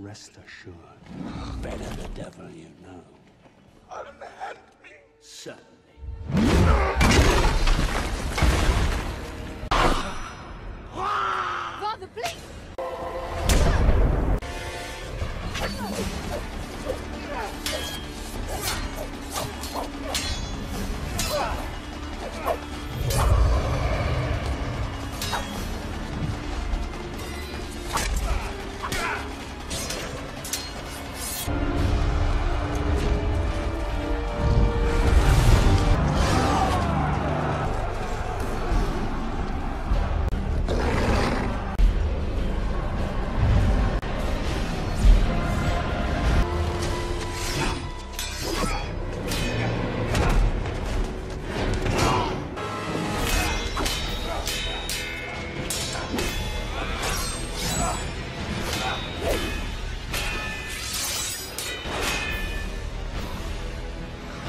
Rest assured, better the devil you know. Unhand me. Certainly. Father, please!